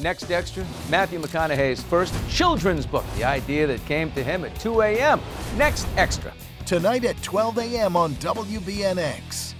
Next extra, Matthew McConaughey's first children's book, the idea that came to him at 2 a.m. Next extra. Tonight at 12 a.m. on WBNX.